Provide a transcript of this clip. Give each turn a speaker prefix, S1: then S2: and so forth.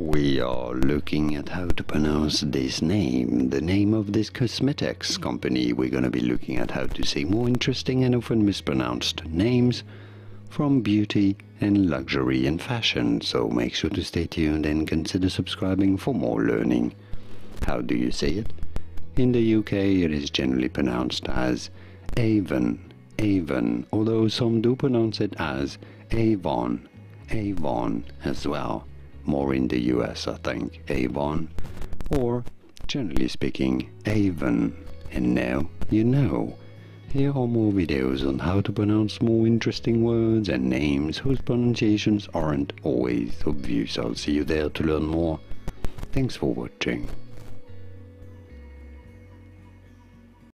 S1: We are looking at how to pronounce this name, the name of this cosmetics company. We're going to be looking at how to say more interesting and often mispronounced names from beauty and luxury and fashion. So make sure to stay tuned and consider subscribing for more learning. How do you say it? In the UK, it is generally pronounced as Avon, Avon, although some do pronounce it as Avon, Avon as well more in the US, I think, Avon, or generally speaking, Avon. And now you know. Here are more videos on how to pronounce more interesting words and names whose pronunciations aren't always obvious. I'll see you there to learn more. Thanks for watching.